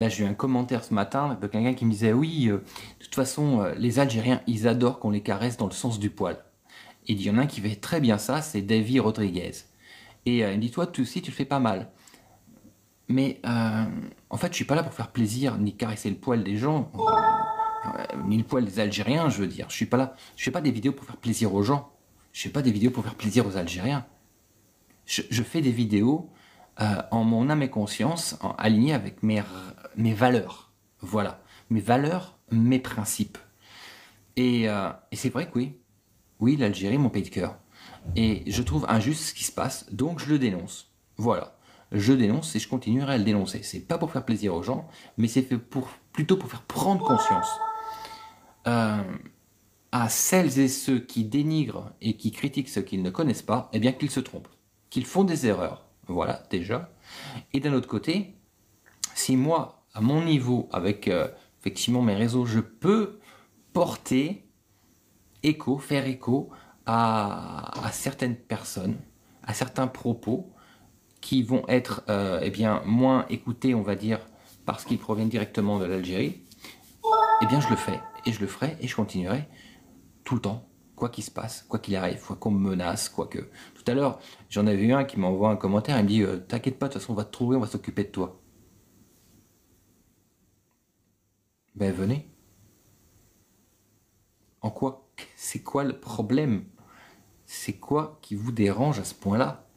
Là, j'ai eu un commentaire ce matin de quelqu'un qui me disait Oui, euh, de toute façon, euh, les Algériens, ils adorent qu'on les caresse dans le sens du poil. Et il y en a un qui fait très bien ça, c'est Davy Rodriguez. Et euh, il me dit Toi, tu aussi, tu le fais pas mal. Mais en fait, je suis pas là pour faire plaisir ni caresser le poil des gens, ni le poil des Algériens, je veux dire. Je suis pas là. Je fais pas des vidéos pour faire plaisir aux gens. Je fais pas des vidéos pour faire plaisir aux Algériens. je fais des vidéos euh, en mon âme et conscience, en, aligné avec mes, mes valeurs. Voilà, mes valeurs, mes principes. Et, euh, c'est vrai que oui, oui, l'Algérie, mon pays de cœur. Et je trouve injuste ce qui se passe, donc je le dénonce. Voilà, je dénonce et je continuerai à le dénoncer. C'est pas pour faire plaisir aux gens, mais c'est fait pour, plutôt pour faire prendre conscience euh, à celles et ceux qui dénigrent et qui critiquent ce qu'ils ne connaissent pas, eh bien qu'ils se trompent, qu'ils font des erreurs, voilà, déjà. Et d'un autre côté, si moi, à mon niveau, avec euh, effectivement mes réseaux, je peux porter écho, faire écho à, certaines personnes, à certains propos qui vont être euh, eh bien, moins écoutés, on va dire, parce qu'ils proviennent directement de l'Algérie, eh bien je le fais, et je le ferai, et je continuerai tout le temps, quoi qu'il se passe, quoi qu'il arrive, quoi qu'on me menace, quoi que. Tout à l'heure, j'en avais eu un qui m'envoie un commentaire, il me dit euh, T'inquiète pas, de toute façon, on va te trouver, on va s'occuper de toi. Ben venez. En quoi? C'est quoi le problème? C'est quoi qui vous dérange à ce point-là?